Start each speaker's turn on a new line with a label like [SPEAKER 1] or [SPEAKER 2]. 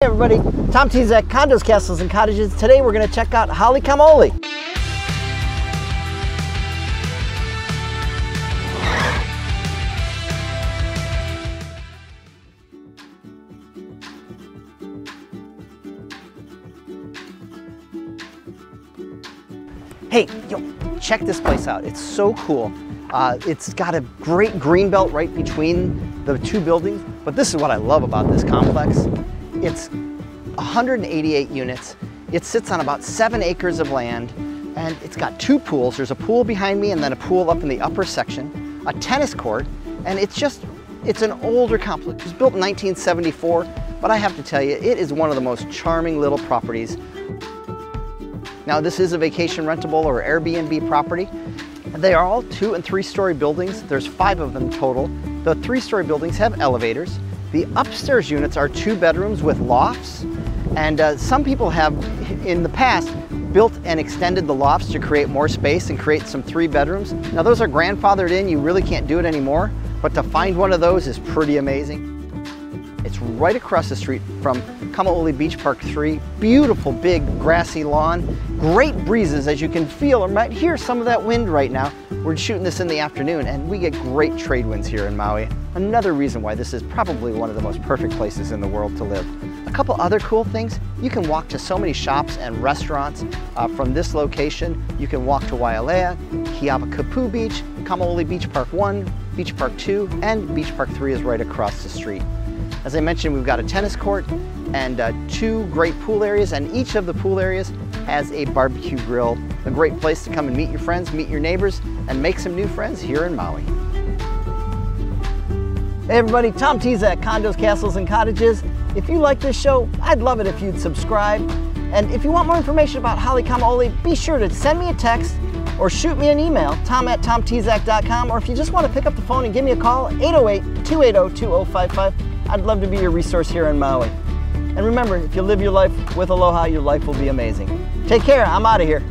[SPEAKER 1] Hey everybody, Tom Tezak, Condos, Castles, and Cottages. Today we're going to check out Hale Kamaole. Hey, yo, check this place out. It's so cool. Uh, it's got a great green belt right between the two buildings, but this is what I love about this complex. It's 188 units. It sits on about seven acres of land, and it's got two pools. There's a pool behind me and then a pool up in the upper section, a tennis court, and it's just, it's an older complex. It was built in 1974, but I have to tell you, it is one of the most charming little properties now this is a vacation rentable or Airbnb property. They are all two and three story buildings. There's five of them total. The three story buildings have elevators. The upstairs units are two bedrooms with lofts. And uh, some people have, in the past, built and extended the lofts to create more space and create some three bedrooms. Now those are grandfathered in, you really can't do it anymore, but to find one of those is pretty amazing. It's right across the street from Kamaole Beach Park 3. Beautiful big grassy lawn. Great breezes as you can feel or might hear some of that wind right now. We're shooting this in the afternoon and we get great trade winds here in Maui. Another reason why this is probably one of the most perfect places in the world to live. A couple other cool things, you can walk to so many shops and restaurants uh, from this location. You can walk to Wailea, Keawakapu Beach, Kamaole Beach Park 1, Beach Park 2, and Beach Park 3 is right across the street. As I mentioned, we've got a tennis court and uh, two great pool areas, and each of the pool areas has a barbecue grill. A great place to come and meet your friends, meet your neighbors, and make some new friends here in Maui. Hey everybody, Tom Tezak Condos, Castles, and Cottages. If you like this show, I'd love it if you'd subscribe. And if you want more information about Hale Kamaole, be sure to send me a text or shoot me an email, tom at tomtezak.com, or if you just want to pick up the phone and give me a call, 808-280-2055. I'd love to be your resource here in Maui. And remember, if you live your life with aloha, your life will be amazing. Take care, I'm out of here.